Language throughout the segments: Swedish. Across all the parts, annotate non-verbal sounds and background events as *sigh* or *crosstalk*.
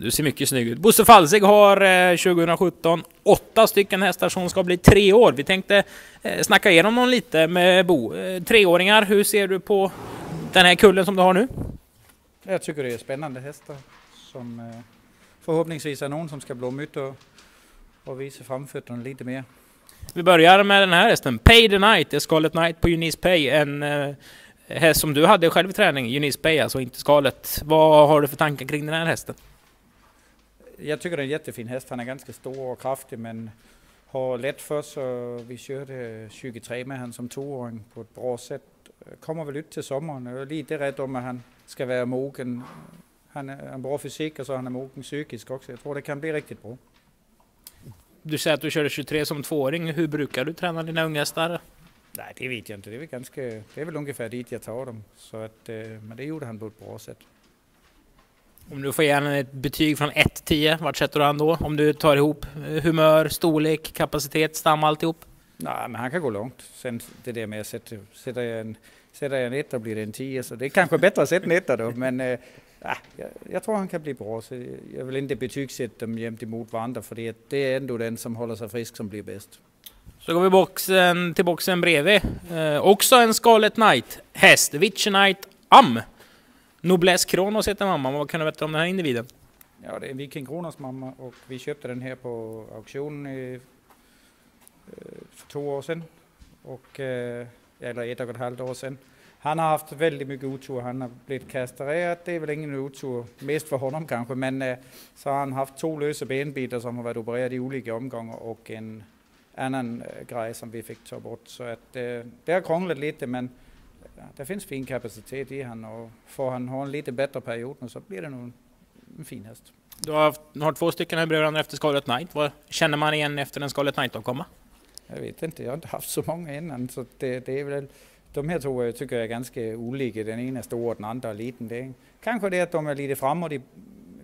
Du ser mycket snygg ut. Bosse Falsig har eh, 2017 åtta stycken hästar som ska bli tre år. Vi tänkte eh, snacka igenom dem lite med Bo. Eh, treåringar, hur ser du på den här kullen som du har nu? Jag tycker det är spännande hästar som eh, förhoppningsvis är någon som ska blomma ut och, och visa framfötterna lite mer. Vi börjar med den här hästen, Pay the Night, det är Scarlet Knight på Eunice Pay. En eh, häst som du hade själv i träning, Eunice Pay alltså, inte skalet. Vad har du för tankar kring den här hästen? Jag tycker det är en jättefin häst. Han är ganska stor och kraftig men har lätt för sig. Vi körde 23 med han som tvååring på ett bra sätt. Kommer väl ut till sommaren. Jag är lite rädd om att han ska vara mogen. Han är en bra fysik och så han är mogen psykisk också. Jag tror det kan bli riktigt bra. Du säger att du körde 23 som tvååring. Hur brukar du träna dina unghästar? Nej, det vet jag inte. Det är väl, ganska, det är väl ungefär dit jag tar dem. Så att, eh, men det gjorde han på ett bra sätt. Om du får ge honom ett betyg från 1 till 10, vart sätter du han då? Om du tar ihop eh, humör, storlek, kapacitet, stam, alltihop? Nej, men han kan gå långt. Sen det där med att sätta, sätter jag en, sätter jag en etta blir det en 10, så det är kanske bättre att sätta en etta då. *laughs* Men eh, jag, jag, tror han kan bli bra, så jag vill inte betygsätta dem jämt emot varandra, för det, det är ändå den som håller sig frisk som blir bäst. Så går vi boxen, till boxen bredvid. Eh, också en Scarlet Knight häst, Witcher Knight Am. Noblesse Kronos heter mamman. Vad kan du berätta om den här individen? Ja, det är Viking Kronos mamma och vi köpte den här på auktion i, eh, för två år sedan. Och, eh, eller ett och ett halvt år sedan. Han har haft väldigt mycket otur. Han har blivit kastrerad. Det är väl ingen otur, mest för honom kanske. Men eh, så har han haft två lösa benbitar som har varit opererade i olika omgångar och en annan grej som vi fick ta bort. Så att det har krånglat lite men det finns fin kapacitet i han och får han ha en lite bättre period nu så blir det nog en fin häst. Du har, har två stycken här bredvid varandra efter Scarlet Knight. Vad känner man igen efter en Scarlet Knight-avkomma? Jag vet inte, jag har inte haft så många innan så det, det är väl de här två jag tycker jag är ganska olika. Den ena är stor och den andra är liten. Det är, kanske det är att de är lite framåt i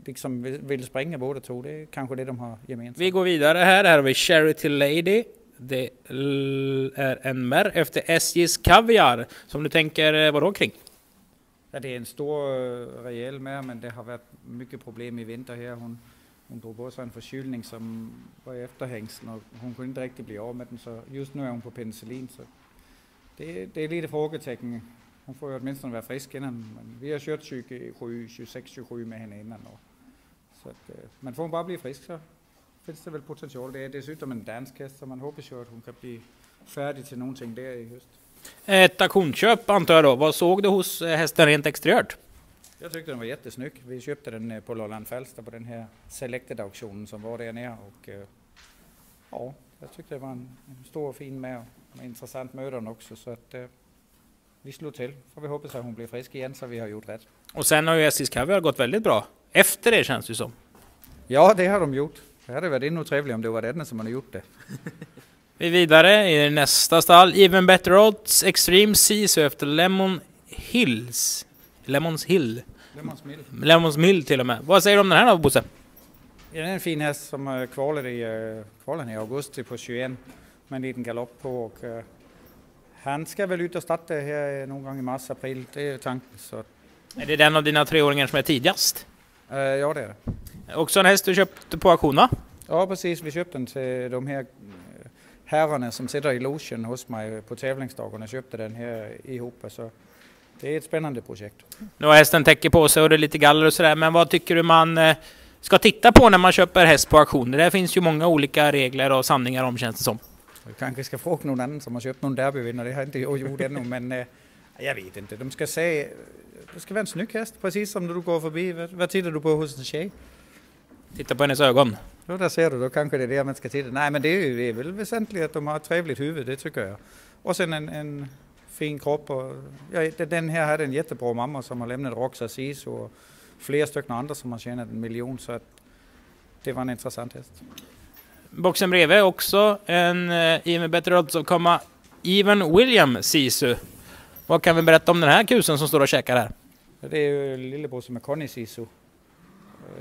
liksom vill springa båda två. Det är kanske det de har gemensamt. Vi går vidare här. Här har vi Charity Lady. Det är en märr efter SJs Kaviar som du tänker eh, vadå kring? Ja, det är en stor eh, rejäl märr men det har varit mycket problem i vinter här. Hon, hon drog på sig en förkylning som var i efterhängseln och hon kunde inte riktigt bli av med den så just nu är hon på penicillin. Så det, det är lite frågetecken. Hon får ju åtminstone vara frisk innan. Men vi har kört 27, 26, 27 med henne innan. Och, så øh, att, man får bara bli frisk så finns det väl potential. Det är dessutom en dansk häst så man hoppas ju att hon kan bli färdig till någonting där i höst. Ett auktionsköp antar jag då. Vad såg du hos hästen rent exteriört? Jag tyckte den var jättesnygg. Vi köpte den på Lolland Falster på den här Selected-auktionen som var där nere. Och, ja, jag tyckte det var en, en stor och fin med och intressant möten också. Så att, vi slog till. Får vi hoppas att hon blir frisk igen så vi har gjort rätt. Och sen har ju SJs Kaviar gått väldigt bra. Efter det känns det som. Ja, det har de gjort. Det hade varit ännu trevligare om det var den som hade gjort det. *laughs* Vi är vidare i nästa stall. Even Better Odds Extreme Seas efter Lemon Hills. Lemons Hill. Lemons Mill. Lemons Mill till och med. Vad säger du om den här då Bosse? Det är en fin häst som kvalade i, kvalen i augusti på 21 med en liten galopp på. Och, uh, han ska väl ut och starta här någon gång i mars, april. Det är tanken. Så. Är det den av dina treåringar som är tidigast? Uh, ja, det är det. Också en häst du köpte på auktion va? Ja precis, vi köpte den till de här herrarna som sitter i logen hos mig på tävlingsdagarna. köpte den här ihop. Så det är ett spännande projekt. Nu har hästen täcker på sig och det är lite galler och sådär, men vad tycker du man ska titta på när man köper häst på auktion? Det finns ju många olika regler och sanningar om känns det som. Jag kanske ska fråga någon annan som har köpt någon derbyvinnare, det har inte jag gjort ännu, men jag vet inte. De ska se, det ska vara en snygg häst, precis som när du går förbi. Vad tittar du på hos en tjej? Titta på hennes ögon. Ja, där ser du, då kanske det är det man ska titta. Nej, men det är, det är väl väsentligt att de har ett trevligt huvud, det tycker jag. Och sen en, en fin kropp. Och, ja, den här hade en jättebra mamma som har lämnat Roxa Sis och flera stycken andra som har tjänat en miljon. Så att det var en intressant häst. Boxen bredvid också en i med bättre odds att komma Even William Sisu. Vad kan vi berätta om den här kusen som står och käkar här? Det är ju lillebror som är Conny Sisu.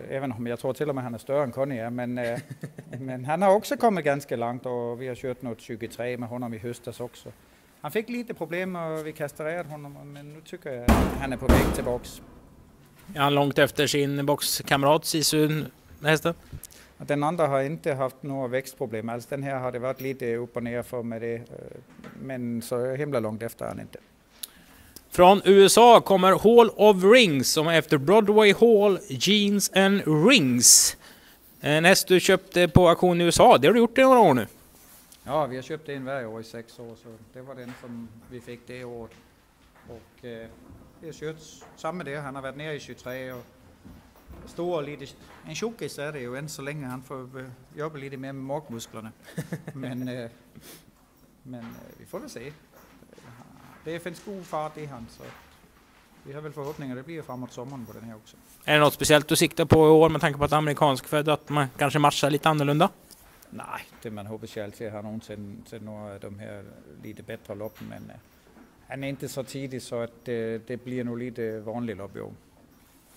Även om jag tror till och med han är större än Conny är. Men, *laughs* men han har också kommit ganska långt och vi har kört något 23 med honom i höstas också. Han fick lite problem och vi kastrerade honom men nu tycker jag att han är på väg tillbaks. Är han långt efter sin boxkamrat Sisu, hästen? Den andra har inte haft några växtproblem alls. Den här har det varit lite upp och ner för med det. eh, Men så himla långt efter han inte. Från USA kommer Hall of Rings som är efter Broadway Hall Jeans and Rings. En häst du köpte på auktion i USA, det har du gjort i några år nu. Ja, vi har köpt en varje år i sex år så det var den som vi fick det året. Och eh, det har körts samma det. Han har varit nere i 23 och stor lite, en tjockis är det ju än så länge. Han får eh, jobba lite mer med magmusklerna. *laughs* men eh, men eh, vi får väl se. Det finns god fart i han så vi har väl förhoppningar det blir framåt sommaren på den här också. Är det något speciellt du siktar på i år med tanke på att amerikansk född, att man kanske matchar lite annorlunda? Nej, det man hoppas ju alltid har någonsin till några av de här lite bättre loppen men eh, han är inte så tidig så att det, det blir nog lite vanlig lopp i år.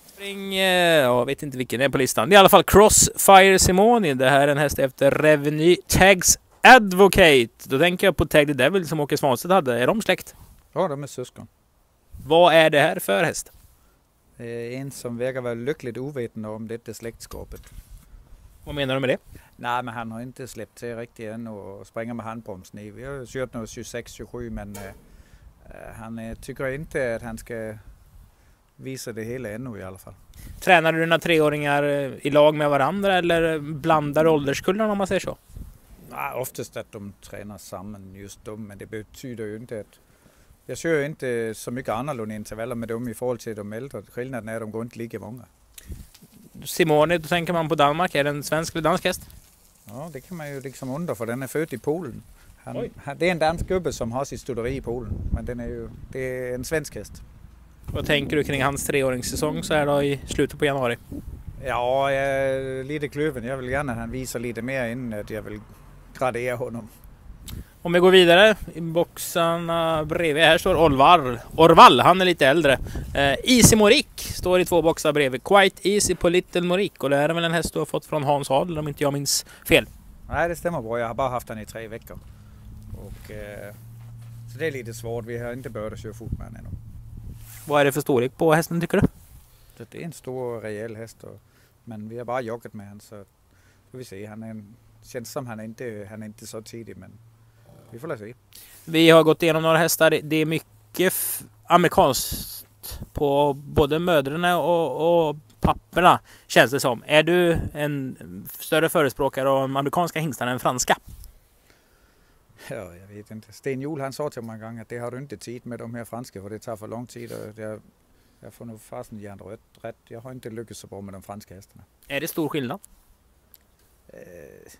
Spring, eh, jag vet inte vilken det är på listan. Det är i alla fall Crossfire Simoni. Det här är en häst efter Revenue Tags Advocate. Då tänker jag på Tag the Devil som Åke Svanstedt hade. Är de släkt? Ja, de är syskon. Vad är det här för häst? Eh, En som verkar vara lyckligt ovetande om detta släktskapet. Vad menar du med det? Nej, men han har inte släppt till riktigt än och springer med handbromsen i. Vi har kört nu 26-27 men eh, han eh, tycker inte att han ska visa det hela ännu i alla fall. Tränar du dina treåringar i lag med varandra eller blandar du ålderskullarna om man säger så? Nej, oftast att de tränar samman just dem, men det betyder ju inte att jag kör inte så mycket annorlunda intervaller med dem i förhållande till de äldre. Skillnaden är att de går inte lika många. Simone, då tänker man på Danmark. Är det en svensk eller dansk häst? Ja, det kan man ju liksom undra för den är född i Polen. Han, det är en dansk gubbe som har sitt studeri i Polen, men den är ju, det är en svensk häst. Vad tänker du kring hans treåringssäsong så här då i slutet på januari? Ja, jag är lite kluven. Jag vill gärna att han visar lite mer innan jag vill gradera honom. Om vi går vidare i boxarna bredvid. Här står Orvar. Orval, han är lite äldre. Eh, Easy Morik står i två boxar bredvid. Quite Easy på Little Morik. Och det här är väl en häst du har fått från Hans Adler om inte jag minns fel. Nej, det stämmer bra. Jag har bara haft den i tre veckor. Och, eh, så det är lite svårt. Vi har inte börjat köra fort med den ännu. Vad är det för storlek på hästen tycker du? Så det är en stor rejäl häst. Och, men vi har bara joggat med honom så får vi se. Han är en, känns som han är inte, han är inte så tidig men vi får väl se. Vi har gått igenom några hästar. Det är mycket amerikanskt på både mödrarna och, och papperna känns det som. Är du en större förespråkare av de amerikanska hingstarna än franska? Ja, jag vet inte. Sten Juhl han sa till mig en gång att det har du inte tid med de här franska för det tar för lång tid. Och jag, jag får nog fasen gärna rätt, rätt. Jag har inte lyckats så bra med de franska hästarna. Är det stor skillnad? Eh,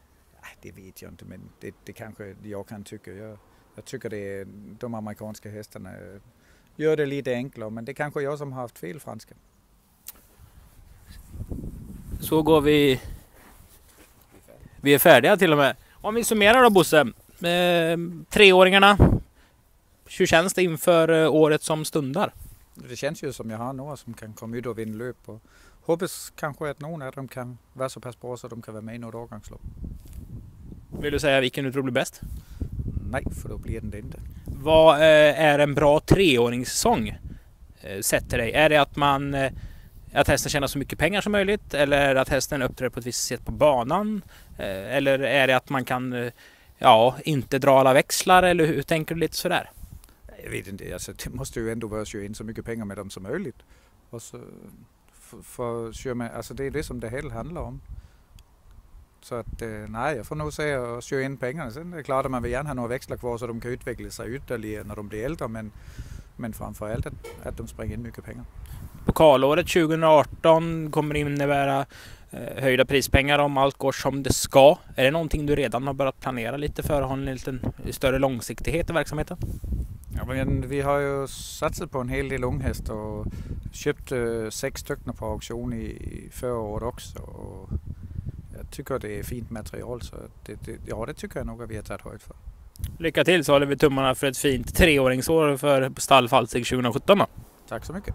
det vet jag inte men det, det kanske jag kan tycka. Jag, jag tycker det de amerikanska hästarna gör det lite enklare men det kanske jag som har haft fel franska. Så går vi... Vi är färdiga till och med. Om vi summerar då Bosse. Eh, treåringarna. Hur känns det inför eh, året som stundar? Det känns ju som jag har några som kan komma ut och vinna löp och hoppas kanske att någon av dem kan vara så pass bra så de kan vara med i något årgångslopp. Vill du säga vilken du tror blir bäst? Nej, för då blir det inte. Vad eh, är en bra treåringssäsong? Eh, sett till dig? Är det att man eh, att hästen tjänar så mycket pengar som möjligt? Eller att hästen uppträder på ett visst sätt på banan? Eller är det att man kan ja, inte dra alla växlar? Eller hur tänker du lite sådär? Jag vet inte, alltså, det måste ju ändå vara att köra in så mycket pengar med dem som möjligt. Och så för, för alltså det är det som det hela handlar om. Så att eh, nej, jag får nog säga att köra in pengarna. Sen är det klart att man vill gärna ha några växlar kvar så de kan utveckla sig ytterligare när de blir äldre. Men, men framförallt att, att de springer in mycket pengar. Pokalåret 2018 kommer innebära eh, höjda prispengar om allt går som det ska. Är det någonting du redan har börjat planera lite för att ha en liten större långsiktighet i verksamheten? Ja, men vi har ju satsat på en hel del unghästar och köpt eh, sex stycken på auktion i, i förra året också. Och jag tycker det är fint material så det, det, ja, det tycker jag nog att vi har tagit höjd för. Lycka till så håller vi tummarna för ett fint treåringsår för stall Falsig 2017 då. Tack så mycket.